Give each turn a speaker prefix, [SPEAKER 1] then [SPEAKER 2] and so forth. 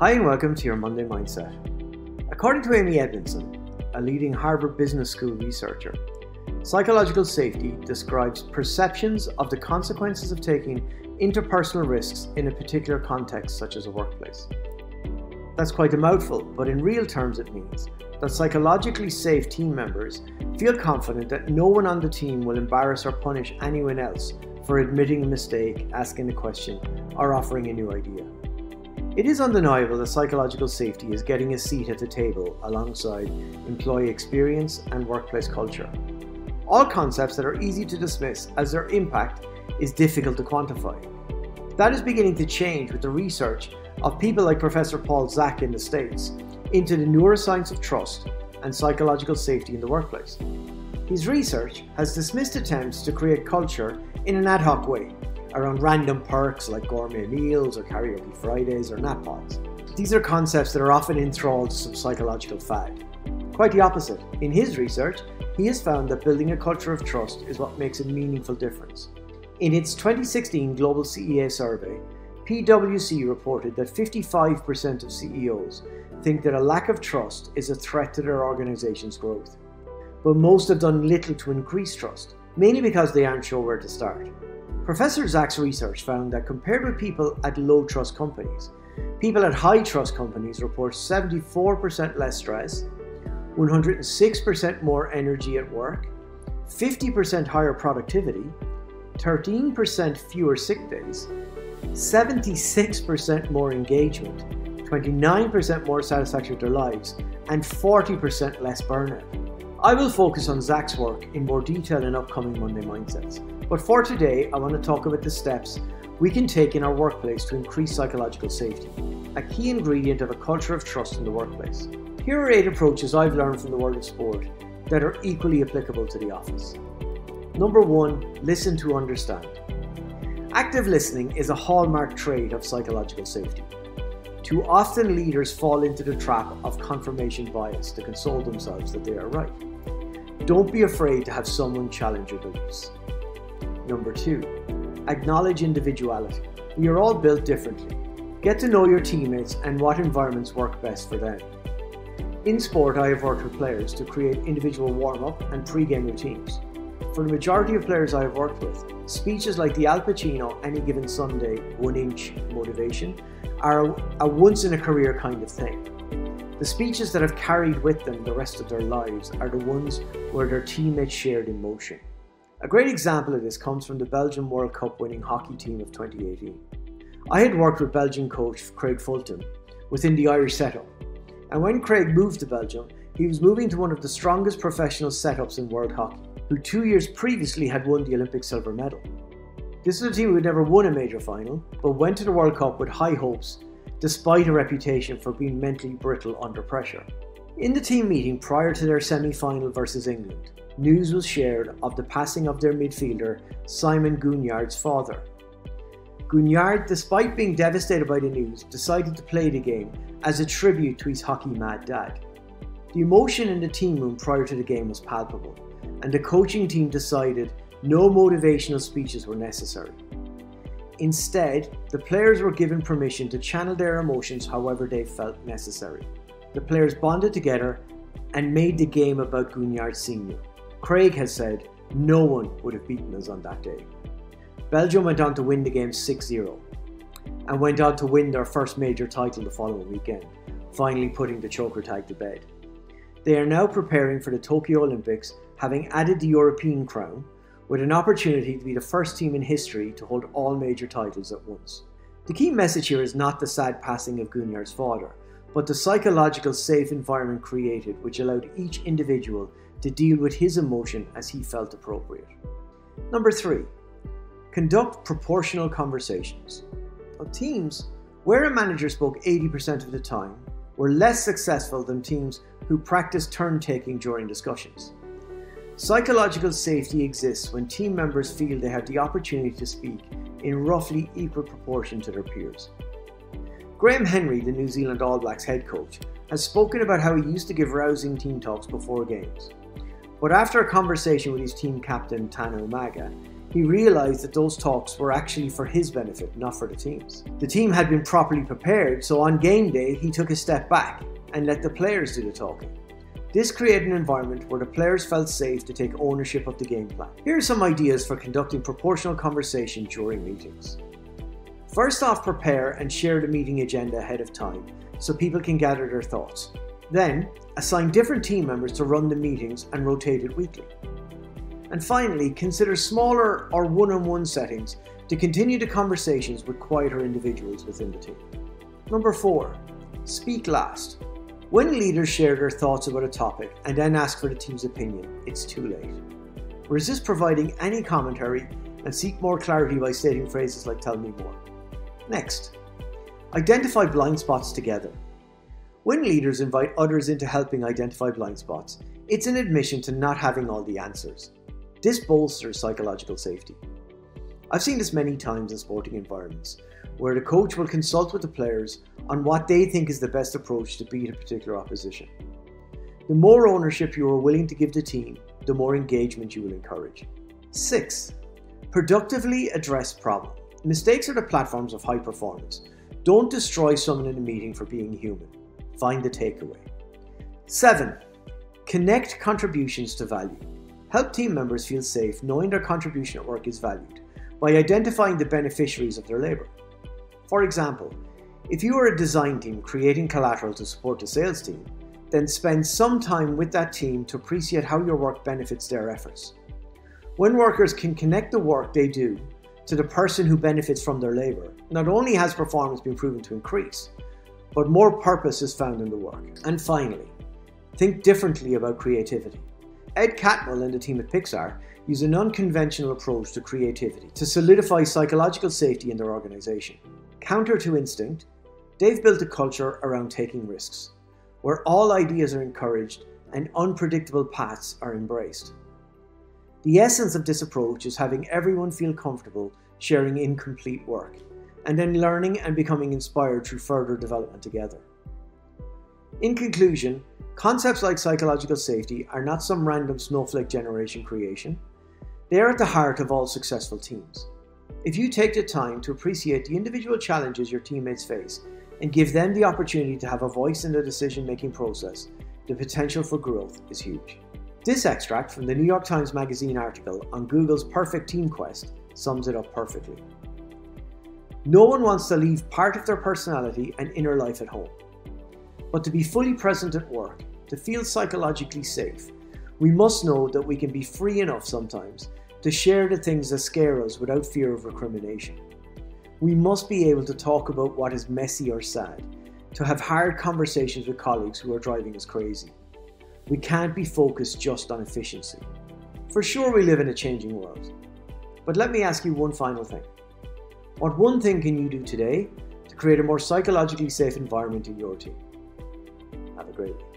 [SPEAKER 1] Hi, and welcome to your Monday Mindset. According to Amy Edmondson, a leading Harvard Business School researcher, psychological safety describes perceptions of the consequences of taking interpersonal risks in a particular context, such as a workplace. That's quite a mouthful, but in real terms, it means that psychologically safe team members feel confident that no one on the team will embarrass or punish anyone else for admitting a mistake, asking a question, or offering a new idea. It is undeniable that psychological safety is getting a seat at the table alongside employee experience and workplace culture. All concepts that are easy to dismiss as their impact is difficult to quantify. That is beginning to change with the research of people like Professor Paul Zak in the States into the neuroscience of trust and psychological safety in the workplace. His research has dismissed attempts to create culture in an ad hoc way around random perks like gourmet meals or karaoke Fridays or nap pods. These are concepts that are often enthralled to some psychological fad. Quite the opposite. In his research, he has found that building a culture of trust is what makes a meaningful difference. In its 2016 Global CEO survey, PwC reported that 55% of CEOs think that a lack of trust is a threat to their organization's growth. But most have done little to increase trust, mainly because they aren't sure where to start. Professor Zak's research found that compared with people at low trust companies, people at high trust companies report 74% less stress, 106% more energy at work, 50% higher productivity, 13% fewer sick days, 76% more engagement, 29% more satisfaction with their lives, and 40% less burnout. I will focus on Zak's work in more detail in upcoming Monday Mindsets. But for today, I want to talk about the steps we can take in our workplace to increase psychological safety, a key ingredient of a culture of trust in the workplace. Here are eight approaches I've learned from the world of sport that are equally applicable to the office. Number one, listen to understand. Active listening is a hallmark trait of psychological safety. Too often, leaders fall into the trap of confirmation bias to console themselves that they are right. Don't be afraid to have someone challenge your beliefs. Number two, acknowledge individuality. We are all built differently. Get to know your teammates and what environments work best for them. In sport, I have worked with players to create individual warm up and pre game routines. For the majority of players I have worked with, speeches like the Al Pacino Any Given Sunday one inch motivation are a, once in a career kind of thing. The speeches that have carried with them the rest of their lives are the ones where their teammates shared emotion. A great example of this comes from the Belgian World Cup winning hockey team of 2018. I had worked with Belgian coach Craig Fulton within the Irish setup, and when Craig moved to Belgium, he was moving to one of the strongest professional setups in world hockey, who two years previously had won the Olympic silver medal. This is a team who had never won a major final, but went to the World Cup with high hopes, despite a reputation for being mentally brittle under pressure. In the team meeting prior to their semi final versus England, news was shared of the passing of their midfielder Simon Gougnard's father. Gougnard, despite being devastated by the news, decided to play the game as a tribute to his hockey mad dad. The emotion in the team room prior to the game was palpable, and the coaching team decided no motivational speeches were necessary. Instead, the players were given permission to channel their emotions however they felt necessary. The players bonded together and made the game about Gougnard Sr. Craig has said no one would have beaten us on that day. Belgium went on to win the game 6 0 and went on to win their first major title the following weekend, finally putting the choker tag to bed. They are now preparing for the Tokyo Olympics, having added the European crown, with an opportunity to be the first team in history to hold all major titles at once. The key message here is not the sad passing of Gougnard's father, but the psychological safe environment created, which allowed each individual to deal with his emotion as he felt appropriate. Number three, conduct proportional conversations. Well, teams where a manager spoke 80% of the time were less successful than teams who practiced turn taking during discussions. Psychological safety exists when team members feel they have the opportunity to speak in roughly equal proportion to their peers. Graham Henry, the New Zealand All Blacks head coach, has spoken about how he used to give rousing team talks before games. But after a conversation with his team captain Tana Umaga, he realised that those talks were actually for his benefit, not for the team's. The team had been properly prepared, so on game day, he took a step back and let the players do the talking. This created an environment where the players felt safe to take ownership of the game plan. Here are some ideas for conducting proportional conversation during meetings. First off, prepare and share the meeting agenda ahead of time so people can gather their thoughts. Then, assign different team members to run the meetings and rotate it weekly. And finally, consider smaller or one on one settings to continue the conversations with quieter individuals within the team. Number four, speak last. When leaders share their thoughts about a topic and then ask for the team's opinion, it's too late. Resist providing any commentary and seek more clarity by stating phrases like tell me more. Next, identify blind spots together. When leaders invite others into helping identify blind spots, it's an admission to not having all the answers. This bolsters psychological safety. I've seen this many times in sporting environments, where the coach will consult with the players on what they think is the best approach to beat a particular opposition. The more ownership you are willing to give the team, the more engagement you will encourage. 6. Productively address problems. Mistakes are the platforms of high performance. Don't destroy someone in a meeting for being human. Find the takeaway. 7. Connect contributions to value. Help team members feel safe knowing their contribution at work is valued by identifying the beneficiaries of their labour. For example, if you are a design team creating collateral to support the sales team, then spend some time with that team to appreciate how your work benefits their efforts. When workers can connect the work they do to the person who benefits from their labour, not only has performance been proven to increase, but more purpose is found in the work. And finally, think differently about creativity. Ed Catmull and the team at Pixar use an unconventional approach to creativity to solidify psychological safety in their organization. Counter to instinct, they've built a culture around taking risks, where all ideas are encouraged and unpredictable paths are embraced. The essence of this approach is having everyone feel comfortable sharing incomplete work, and then learning and becoming inspired through further development together. In conclusion, Concepts like psychological safety are not some random snowflake generation creation. They are at the heart of all successful teams. If you take the time to appreciate the individual challenges your teammates face and give them the opportunity to have a voice in the decision making process, the potential for growth is huge. This extract from the New York Times Magazine article on Google's Perfect Team Quest sums it up perfectly. No one wants to leave part of their personality and inner life at home. But to be fully present at work to feel psychologically safe, we must know that we can be free enough sometimes to share the things that scare us without fear of recrimination. We must be able to talk about what is messy or sad, to have hard conversations with colleagues who are driving us crazy. We can't be focused just on efficiency. For sure, we live in a changing world. But let me ask you one final thing. What one thing can you do today to create a more psychologically safe environment in your team? Have a great week.